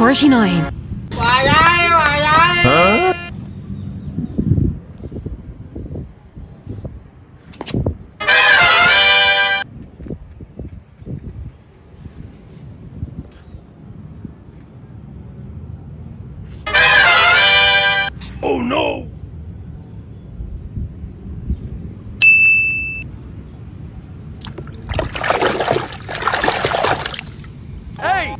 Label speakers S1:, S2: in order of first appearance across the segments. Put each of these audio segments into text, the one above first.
S1: Forty-nine.
S2: Oh no! Hey!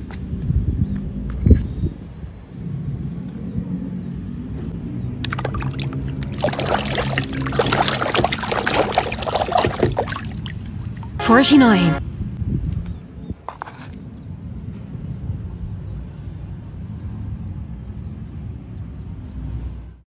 S1: Forty-nine.